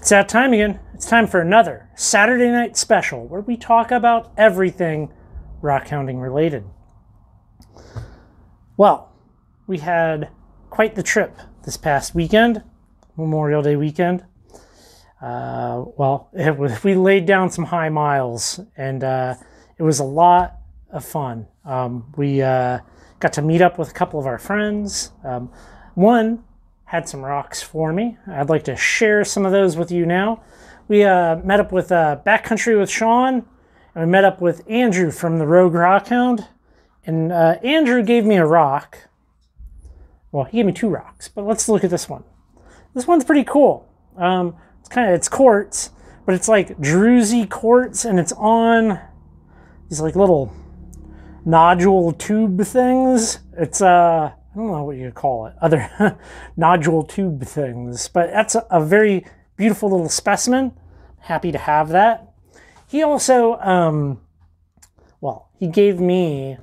It's that time again. It's time for another Saturday night special where we talk about everything rock hounding related. Well, we had quite the trip this past weekend, Memorial Day weekend. Uh, well, was, we laid down some high miles and uh, it was a lot of fun. Um, we uh, got to meet up with a couple of our friends. Um, one had some rocks for me. I'd like to share some of those with you now. We uh, met up with uh, Backcountry with Sean, and we met up with Andrew from the Rogue Rockhound. And uh, Andrew gave me a rock. Well, he gave me two rocks, but let's look at this one. This one's pretty cool. Um, it's kind of it's quartz, but it's like druzy quartz, and it's on these like little nodule tube things. It's uh I don't know what you call it, other nodule tube things, but that's a, a, very beautiful little specimen. Happy to have that. He also, um, well, he gave me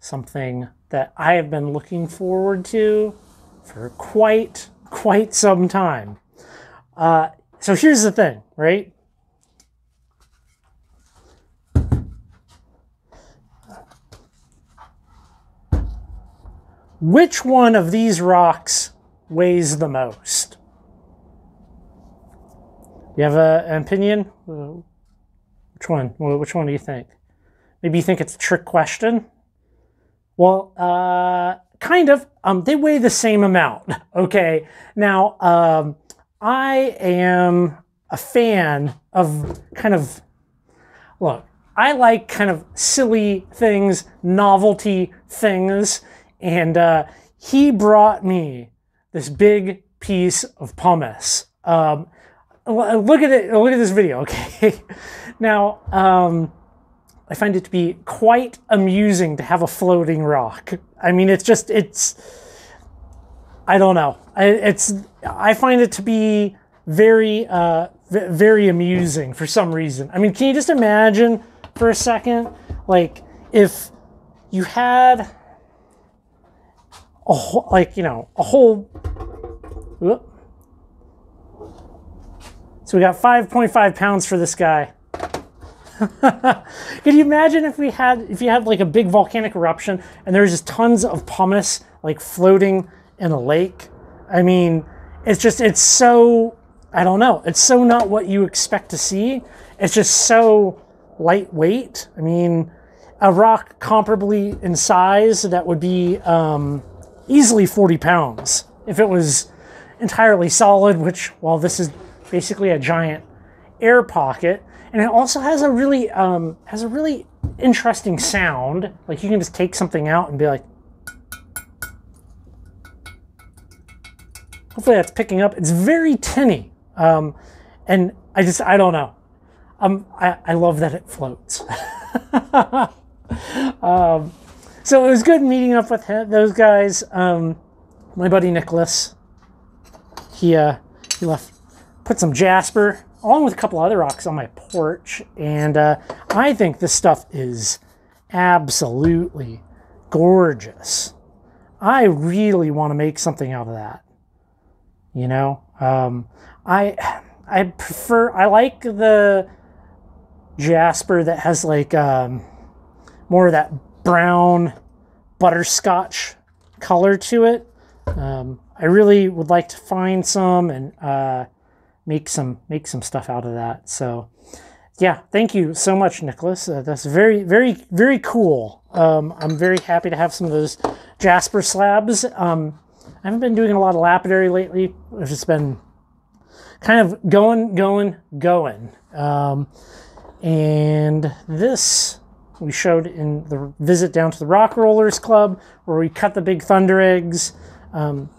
something that I have been looking forward to for quite, quite some time. Uh, so here's the thing, right? Which one of these rocks weighs the most? You have a, an opinion? Which one? Which one do you think? Maybe you think it's a trick question? Well, uh, kind of. Um, they weigh the same amount. Okay. Now, um, I am a fan of kind of, look, I like kind of silly things, novelty things. And uh, he brought me this big piece of pumice. Um, look at it. Look at this video. Okay. now, um, I find it to be quite amusing to have a floating rock. I mean, it's just it's. I don't know. It's I find it to be very uh, very amusing for some reason. I mean, can you just imagine for a second, like if you had a whole, like, you know, a whole. Whoop. So we got 5.5 pounds for this guy. Could you imagine if we had, if you had like a big volcanic eruption and there's just tons of pumice like floating in a lake? I mean, it's just, it's so, I don't know, it's so not what you expect to see. It's just so lightweight. I mean, a rock comparably in size that would be, um, easily 40 pounds if it was entirely solid, which, well, this is basically a giant air pocket. And it also has a really, um, has a really interesting sound. Like you can just take something out and be like, hopefully that's picking up. It's very tinny. Um, and I just, I don't know. Um, I, I love that it floats. um, so it was good meeting up with him, those guys. Um, my buddy Nicholas, he uh, he left, put some jasper along with a couple other rocks on my porch, and uh, I think this stuff is absolutely gorgeous. I really want to make something out of that. You know, um, I I prefer I like the jasper that has like um, more of that brown butterscotch color to it. Um, I really would like to find some and uh, make some make some stuff out of that. So, yeah, thank you so much, Nicholas. Uh, that's very very very cool. Um, I'm very happy to have some of those jasper slabs. Um, I haven't been doing a lot of lapidary lately. I've just been kind of going, going, going. Um, and this we showed in the visit down to the Rock Rollers Club where we cut the big thunder eggs. Um,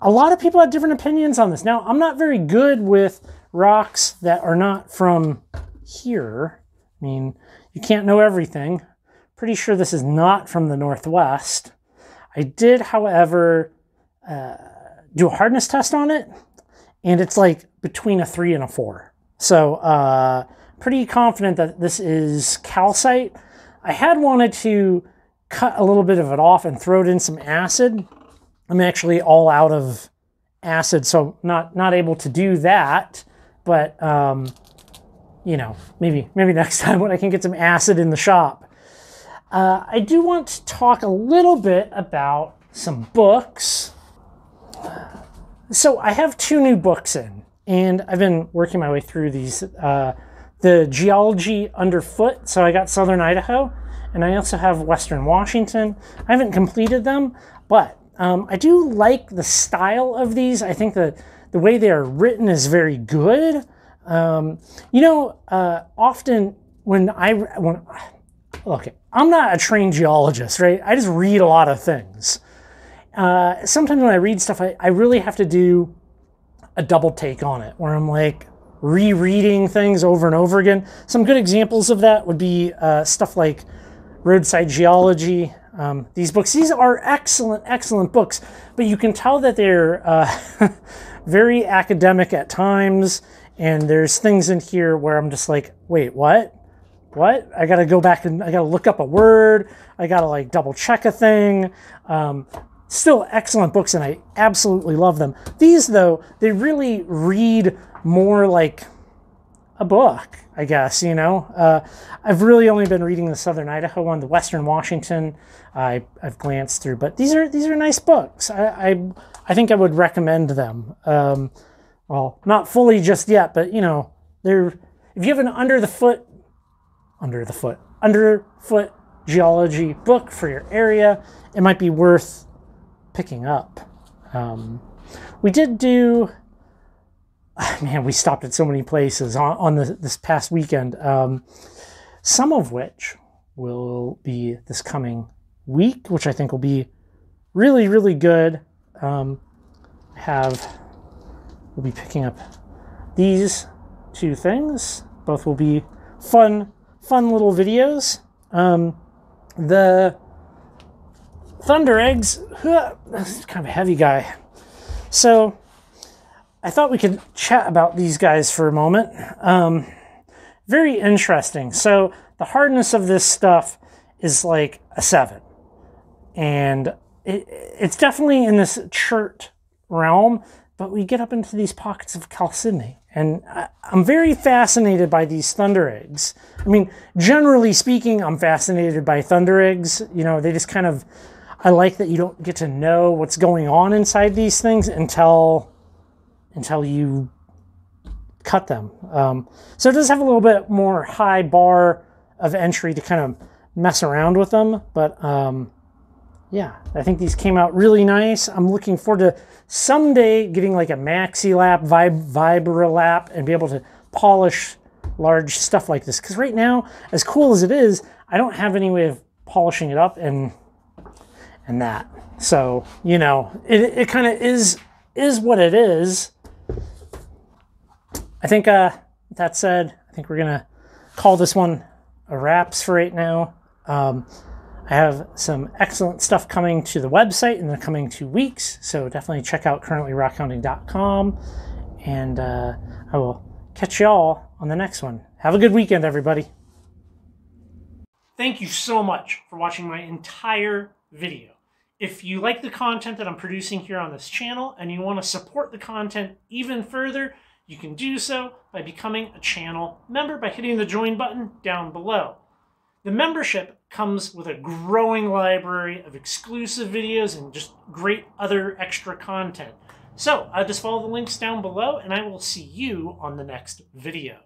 a lot of people had different opinions on this. Now, I'm not very good with rocks that are not from here. I mean, you can't know everything. Pretty sure this is not from the Northwest. I did, however, uh, do a hardness test on it, and it's like between a three and a four. So, uh, pretty confident that this is calcite. I had wanted to cut a little bit of it off and throw it in some acid. I'm actually all out of acid, so not, not able to do that. but um, you know, maybe maybe next time when I can get some acid in the shop. Uh, I do want to talk a little bit about some books. So I have two new books in, and I've been working my way through these. Uh, the geology underfoot. So I got Southern Idaho, and I also have Western Washington. I haven't completed them, but um, I do like the style of these. I think the the way they are written is very good. Um, you know, uh, often when I when okay, I'm not a trained geologist, right? I just read a lot of things. Uh, sometimes when I read stuff, I, I really have to do a double take on it, where I'm like rereading things over and over again. Some good examples of that would be uh, stuff like Roadside Geology. Um, these books, these are excellent, excellent books, but you can tell that they're uh, very academic at times. And there's things in here where I'm just like, wait, what? What? I got to go back and I got to look up a word. I got to like double check a thing. Um, still excellent books and I absolutely love them. These, though, they really read more like a book, I guess, you know. Uh, I've really only been reading the Southern Idaho one, the Western Washington. I, I've glanced through, but these are these are nice books. I I, I think I would recommend them. Um, well, not fully just yet, but you know, they're if you have an under the foot, under the foot, underfoot geology book for your area, it might be worth picking up. Um, we did do man, we stopped at so many places on, on the, this past weekend, um, some of which will be this coming week, which I think will be really, really good. Um, have we'll be picking up these two things. Both will be fun, fun little videos. Um, the Thunder Eggs, kind of a heavy guy. So I thought we could chat about these guys for a moment. Um, very interesting. So the hardness of this stuff is like a seven, and it, it's definitely in this chert realm. But we get up into these pockets of chalcedony, and I, I'm very fascinated by these thunder eggs. I mean, generally speaking, I'm fascinated by thunder eggs. You know, they just kind of I like that you don't get to know what's going on inside these things until until you cut them. Um, so it does have a little bit more high bar of entry to kind of mess around with them. But um, yeah, I think these came out really nice. I'm looking forward to someday getting like a maxi lap, vib vibra lap, and be able to polish large stuff like this. Because right now, as cool as it is, I don't have any way of polishing it up and and that. So you know, it it kind of is is what it is. I think uh, that said, I think we're gonna call this one a wraps for right now. Um, I have some excellent stuff coming to the website in the coming two weeks, so definitely check out currentlyrockhounding.com, and uh, I will catch y'all on the next one. Have a good weekend, everybody. Thank you so much for watching my entire video. If you like the content that I'm producing here on this channel and you want to support the content even further, you can do so by becoming a channel member by hitting the join button down below. The membership comes with a growing library of exclusive videos and just great other extra content. So uh, just follow the links down below and I will see you on the next video.